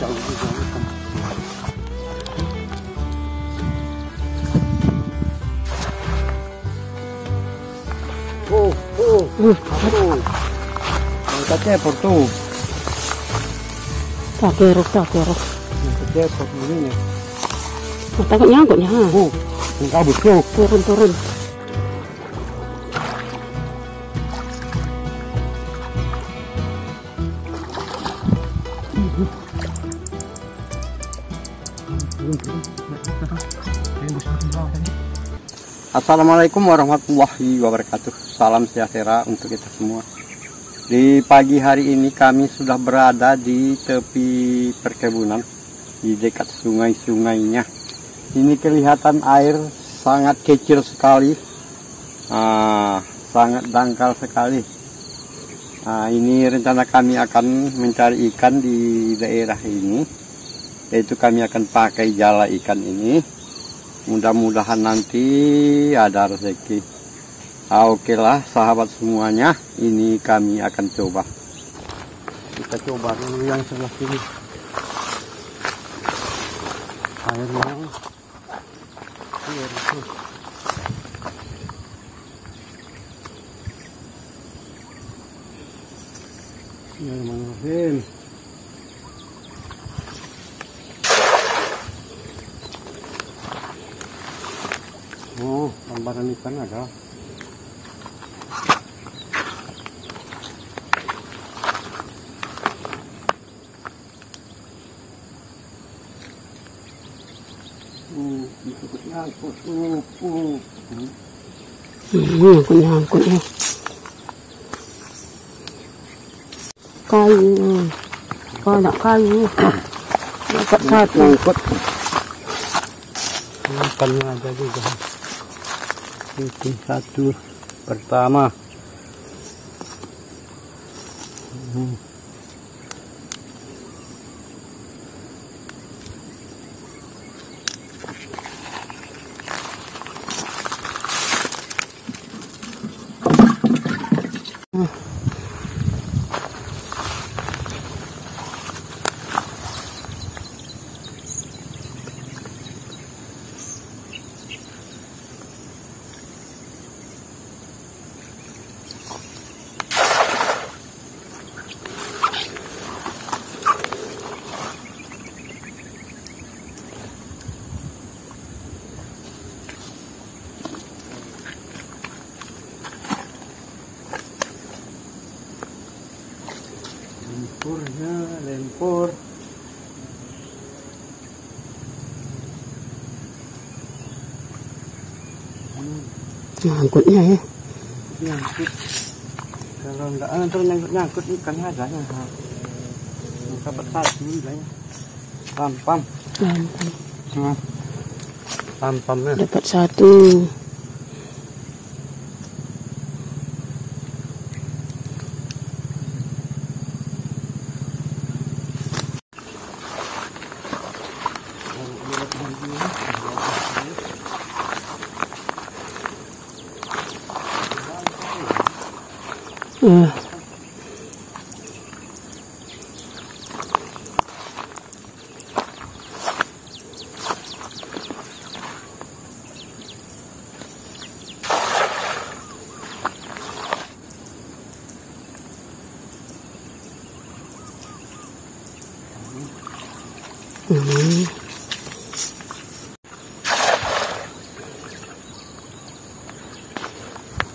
jauh, jauh ikan. Oh, oh, Uh, oh. Angkatnya ekor tuh. tak kerok, tak kerok. Angkatnya begini. Oh. Oh, tuh. Turun, turun. Assalamualaikum warahmatullahi wabarakatuh. Salam sejahtera untuk kita semua. Di pagi hari ini kami sudah berada di tepi perkebunan di dekat sungai-sungainya. Ini kelihatan air sangat kecil sekali, Ah, sangat dangkal sekali. Nah, ini rencana kami akan mencari ikan di daerah ini, yaitu kami akan pakai jala ikan ini. Mudah-mudahan nanti ada rezeki. Ah, Oke lah sahabat semuanya, ini kami akan coba. Kita coba dulu yang sebelah sini. Airnya. Air itu. Bismillahirrahmanirrahim. Oh, lambaran ikan ada. Uh, ikut nyangkut. Uh, uh. Hmm, nyangkut, nyangkut ya. Kayu. Banyak kayu. Dapat satu. Nyangkut. Ikannya ada juga. Ini satu pertama. Nyangkutnya ya. Nyangkut. Kalau enggak, ah, terus nyangkut, nyangkut ikannya ada ya. Dapat satu ya. Pam, pam. Gampang. Hmm. Pam, pamnya. Dapat satu. Eh, hmm.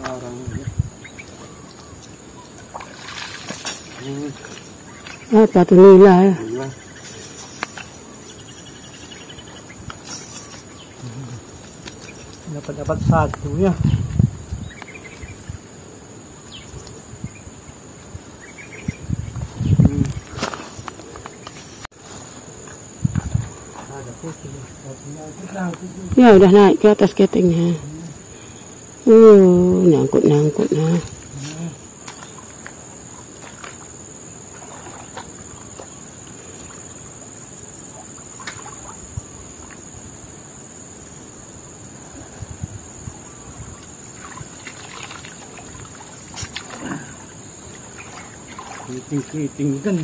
Orang ini. Hmm, Apa tuh nila ya? iya. Dapat dapat satu ya. Hmm. Ada putih. Ya udah naik ke atas ketingnya. Uh, nyangkut nyangkut nah. Keriting-keriting kan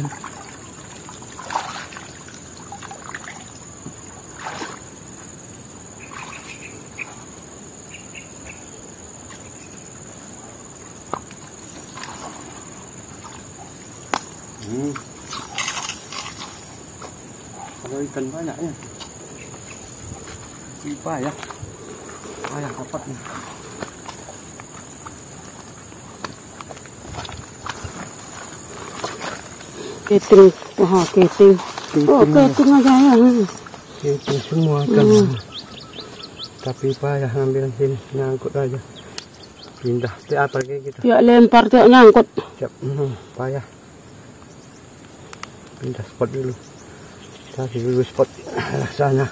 Hmm. Kalau ikan banyak ya. Pipa ya. Ayah dapat nih. Keting. Wah, keting. Oh, keting aja ya. Itu semua ikan. Hmm. Tapi payah ambil sini, nyangkut aja. Pindah, Ti, apa lagi kita? Tiap lempar tiap nyangkut. Siap, hmm, payah. Pindah spot dulu. Cari dulu spot ah,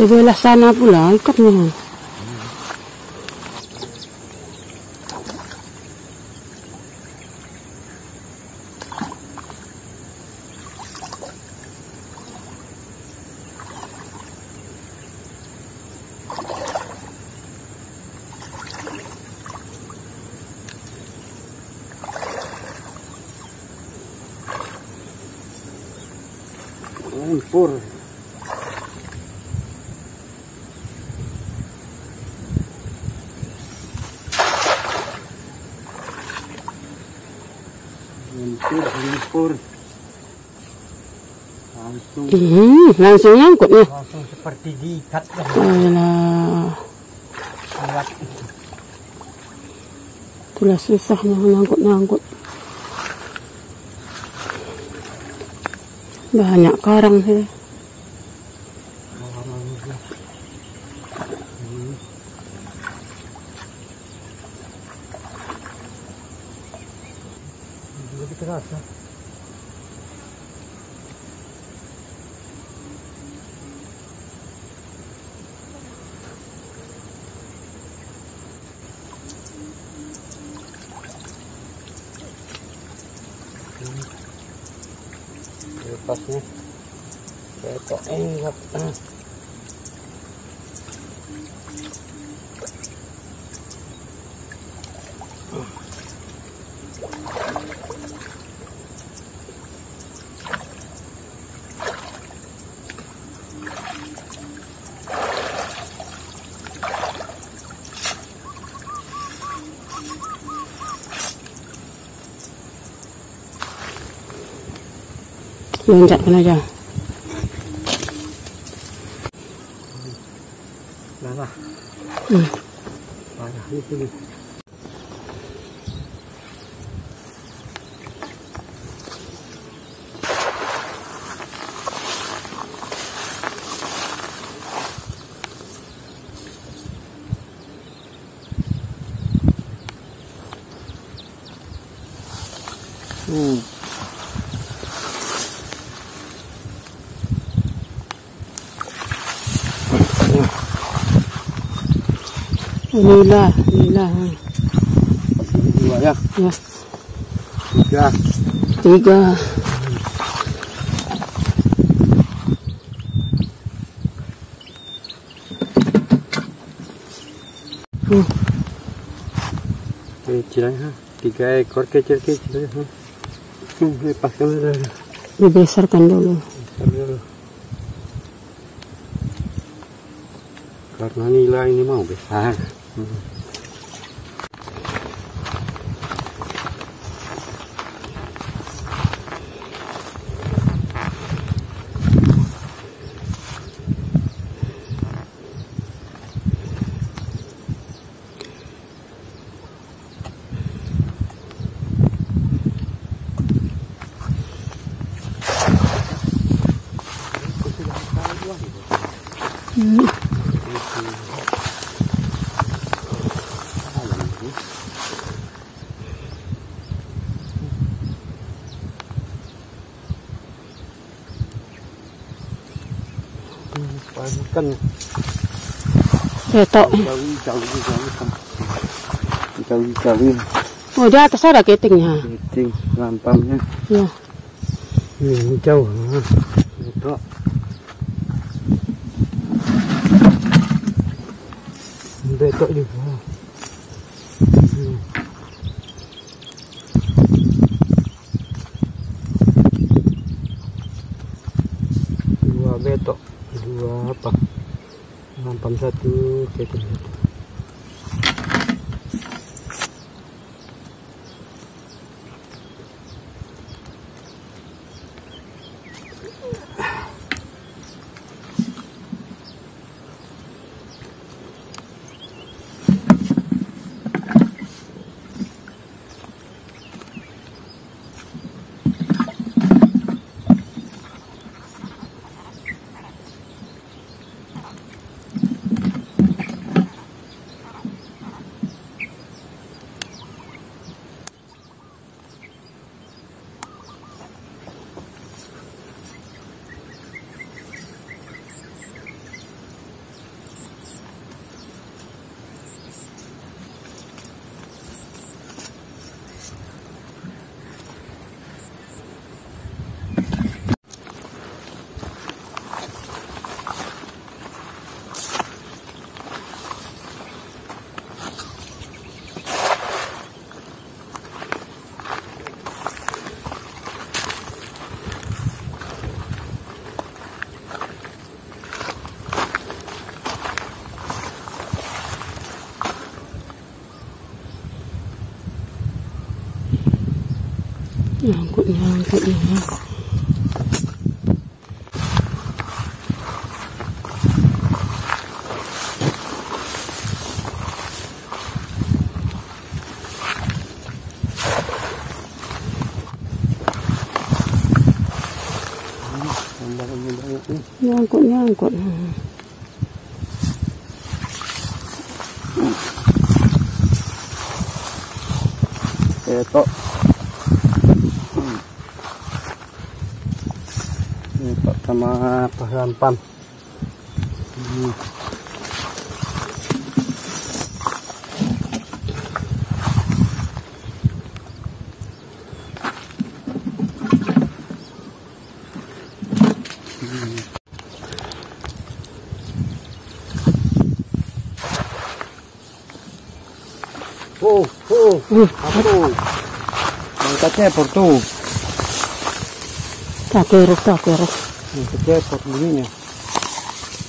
sana. Sebelah sana pula ikatnya. Lumpur. Lumpur, lumpur. Langsung, Hmm, langsung nyangkutnya. langsung seperti diikat lah. Alah, Kuat. itulah susahnya nyangkut-nyangkut. Banyak karang sih. Lebih keras ya. Lepasnya. Ketok enggak. Ah. Loncatkan aja. Nah, lah. Hmm. Banyak Inilah, inilah. Dua ya. Ya, Tiga. tiga. Hmm. Kecilan ha. Tiga ekor kecil-kecil. Ha. Hmm, lepaskan dulu. Dibesarkan dulu. Lepaskan dulu. Karena nila ini mau besar. Mm-hmm. Hmm. bagikan Ketok. jauh jauh jauh jauh jauh Oh, di atas ada ketingnya. keting lampamnya Ya. ini jauh nah. itu betok di bawah Hmm. dua betok dua apa lampam satu keting satu Nyangkut, nyangkut, nyangkut. Nyangkut, nyangkut. betok Hmm. betok sama apa lampam Hmm. Oh, oh, Uh, apa tuh? Ekor tuh. tak keruk, tak keruk. Begini.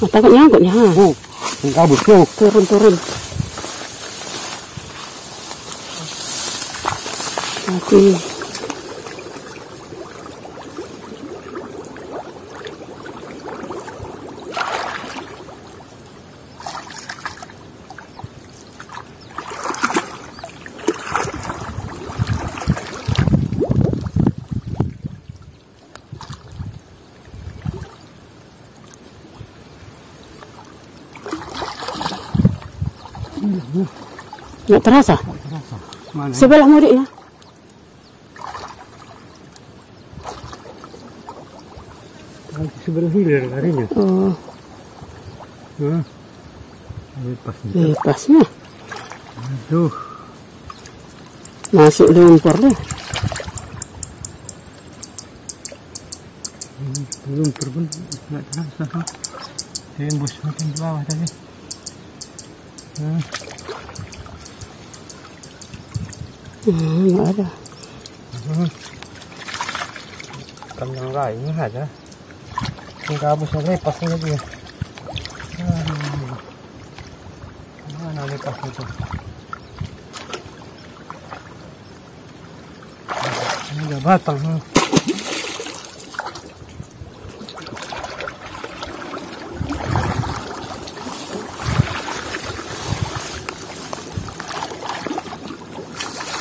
Ah, takut nyangkutnya. Ha. Oh, tuh. Turun, turun. Mati. Nggak terasa? Mana? Sebelah murid ya? Sebelah hilir larinya. Oh? Lepas lepasnya. Aduh. Masuk lumpur deh. Belum. Nggak terasa. Tembus makin bawah tadi. Hah? Hmm, nggak ada. Kandang lainnya ada. Yang kabusnya lepas aja dia. Aduh. Mana lepasnya tuh? Ini udah batang. ha?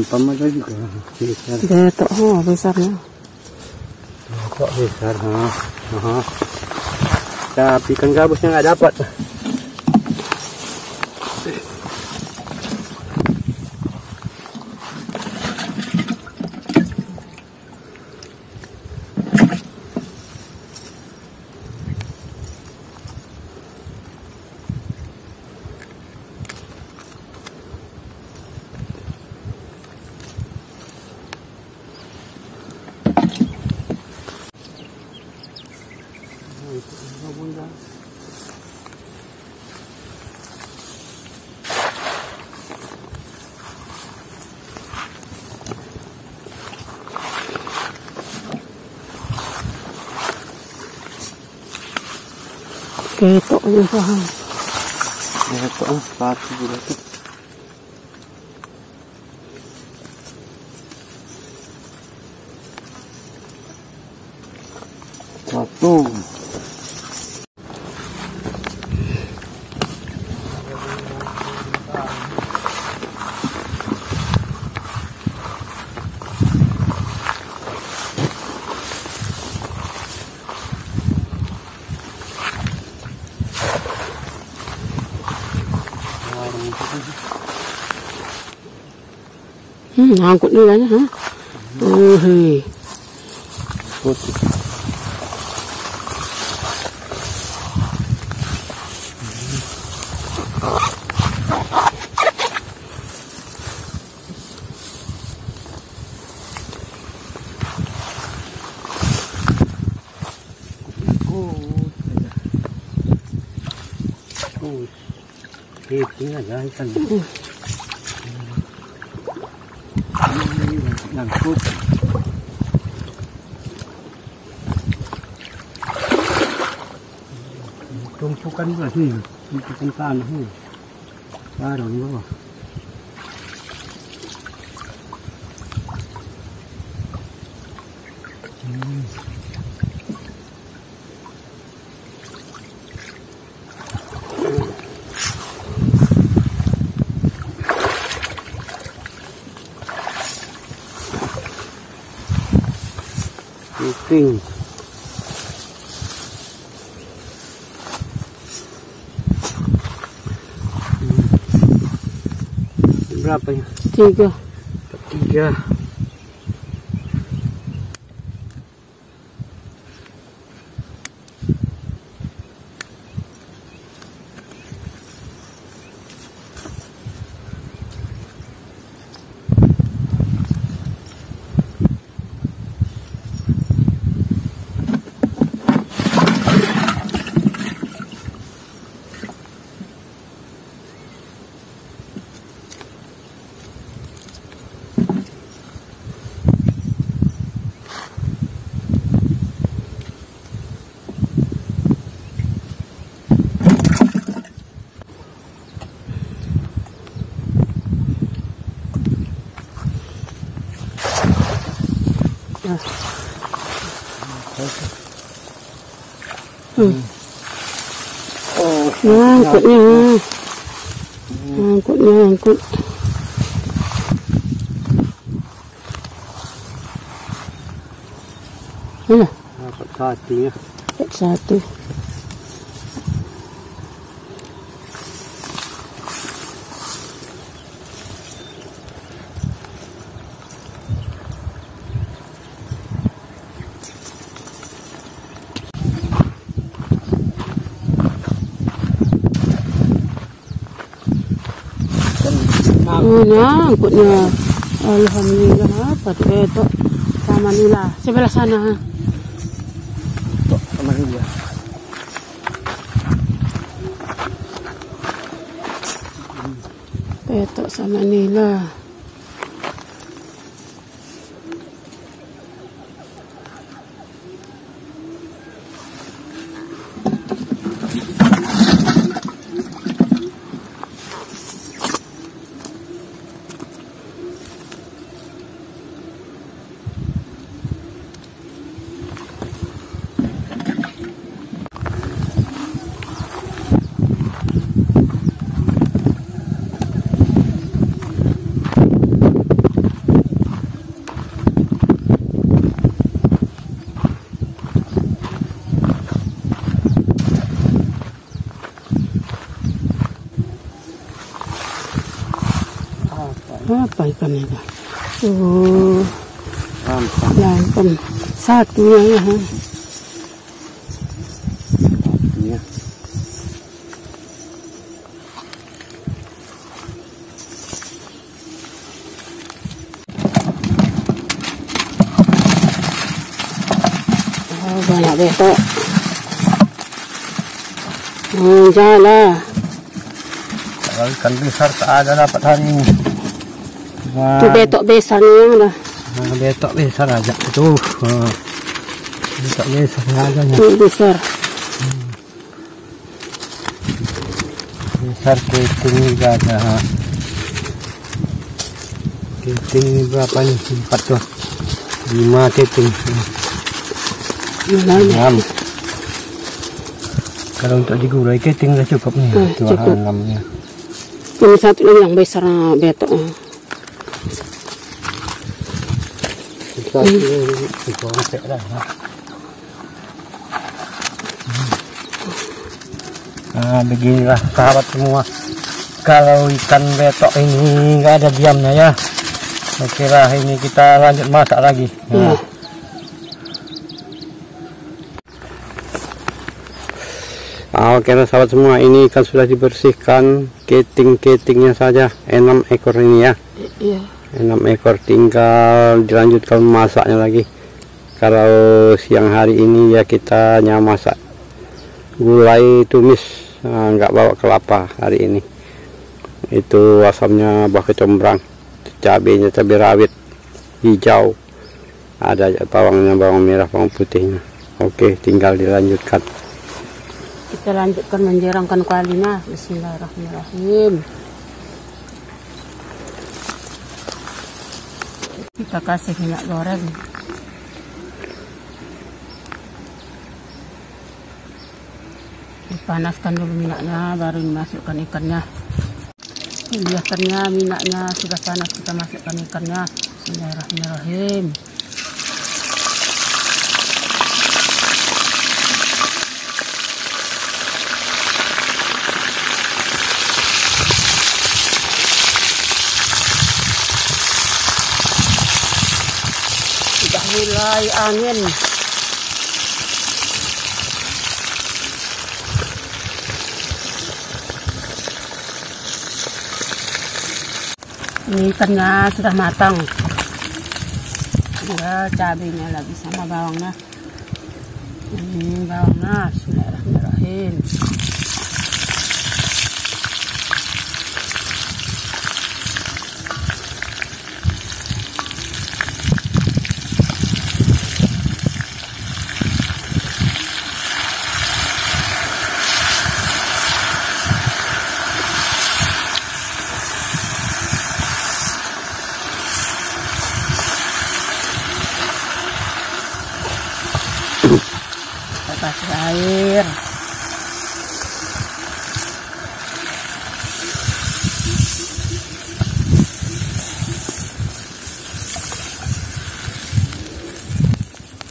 lampam ada juga. Besar Betok oh besarnya. kok besar ha ha tapi kan gabusnya nggak dapat Betok juga. ha. ya kok ah, satu juga tuh satu Hmm, angkut dulu aja ha. Oh, hei. putih Oh, Hiting aja ikan. Nyangkut. hui mình cũng can hui rồi nữa rồi Thank you. 第一个，第一个。Angkutnya. Angkutnya, angkut. Mana? dapat satunya. Dapat satu. Oh, angkutnya. Alhamdulillah. Apa tuh betok? Sama nila. Sebelah sana. Tok sama dia. Petok sama nila. Apa ikannya itu? Oh, Sampah. lampam. Satunya ya. ha. Iya. Oh, banyak betok. Oh, janganlah. Kalau ikan besar tak ada dapat hari ini. Cuma Itu betok besarnya yang dah. betok besar aja. Itu. ah. Betok besar aja. Itu besar. Besar keting juga ada. Keting ini berapa nih? Empat tuh. Lima keting. Enam. Kalau untuk digurai keting sudah cukup nih. Hmm, Dua cukup. enamnya. Ini satu yang besar ah, betok. Ah. Nah, beginilah sahabat semua. Kalau ikan betok ini nggak ada diamnya ya. Oke lah, ini kita lanjut masak lagi. Nah, Ah, Oke lah sahabat semua, ini ikan sudah dibersihkan, keting-ketingnya saja, enam ekor ini ya. Iya. Enam ekor tinggal dilanjutkan masaknya lagi. Kalau siang hari ini ya kita masak gulai tumis. Nah, nggak bawa kelapa hari ini. Itu asamnya buah kecombrang cabenya cabai rawit hijau. Ada bawangnya bawang merah bawang putihnya. Oke tinggal dilanjutkan. Kita lanjutkan menjerangkan kualinya. Bismillahirrahmanirrahim. Kita kasih minyak goreng. Dipanaskan dulu minyaknya, baru dimasukkan ikannya. Biarkannya minyaknya sudah panas, kita masukkan ikannya. Bismillahirrahmanirrahim. Mulai angin. Ini ikannya sudah matang. Tinggal cabenya lagi sama bawangnya. Ini bawangnya. Bismillahirrahmanirrahim. Kita kasih air.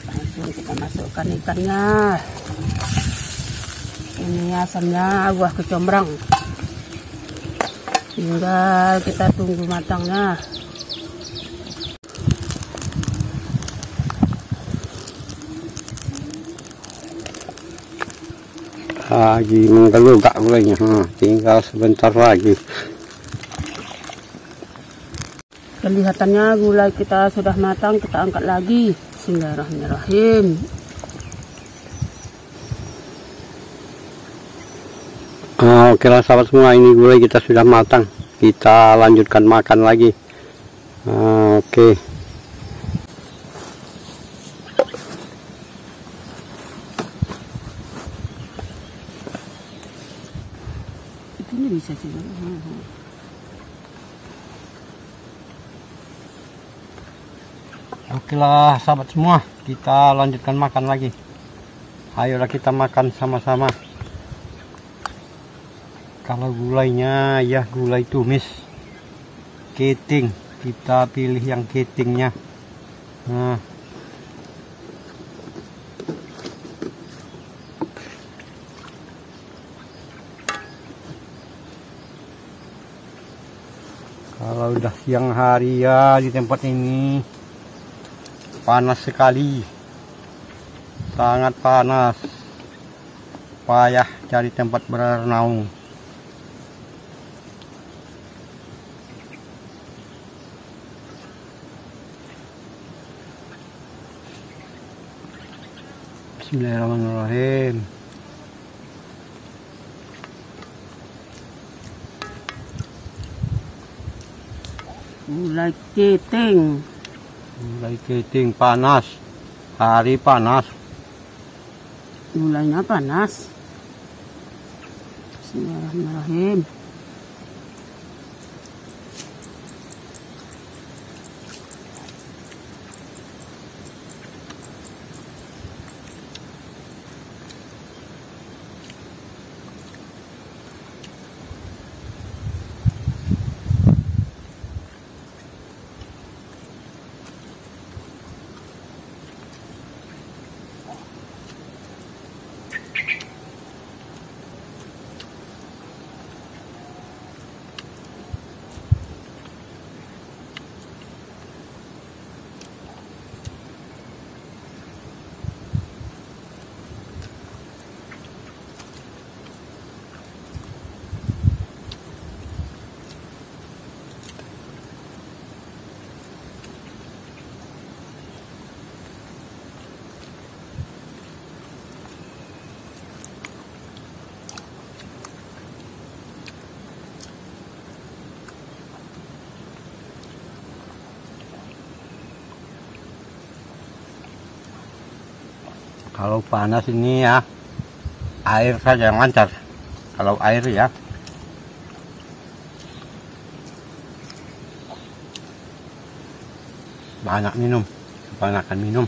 Langsung kita ikannya. Ini asamnya buah kecombrang. Tinggal kita tunggu matangnya. lagi menggelugak gulainya Hmm, tinggal sebentar lagi Kelihatannya gulai kita sudah matang, kita angkat lagi. Bismillahirrahmanirrahim. Oke lah sahabat semua ini gulai kita sudah matang. Kita lanjutkan makan lagi. Ah, oke. Itu bisa sih. Oke lah sahabat semua kita lanjutkan makan lagi. Ayolah kita makan sama-sama kalau gulainya ya gulai tumis keting kita pilih yang ketingnya nah Kalau udah siang hari ya di tempat ini panas sekali. Sangat panas. Payah cari tempat berenang. Bismillahirrahmanirrahim. Mulai keting. Mulai keting panas. Hari panas. Mulainya panas. Bismillahirrahmanirrahim. Kalau panas ini ya air saja yang lancar. Kalau air ya banyak minum, kebanyakan minum.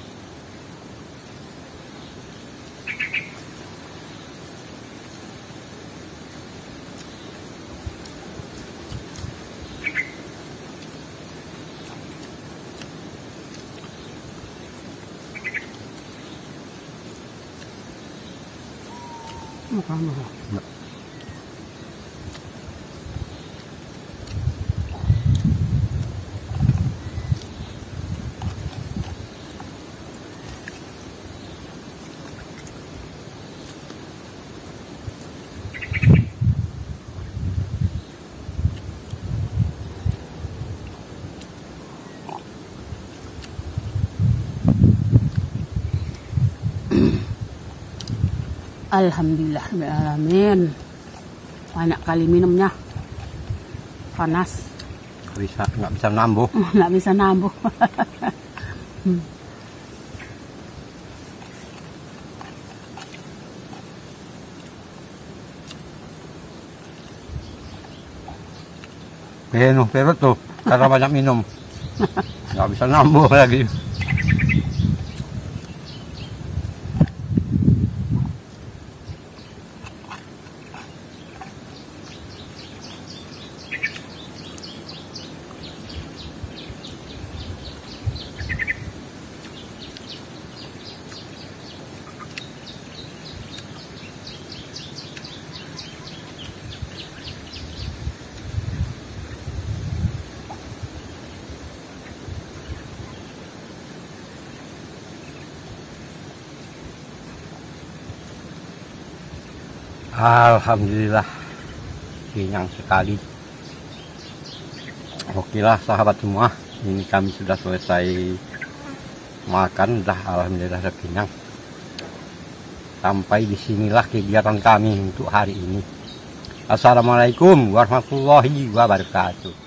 Alhamdulillah alamin. Banyak kali minumnya. Panas. Bisa nggak bisa nambah. Nggak bisa nambah. Penuh perut tuh karena banyak minum. Nggak bisa nambah lagi. Alhamdulillah. Kenyang sekali. Oke lah sahabat semua. Ini kami sudah selesai makan dah Alhamdulillah sudah kenyang. Sampai di sinilah kegiatan kami untuk hari ini. Assalamualaikum warahmatullahi wabarakatuh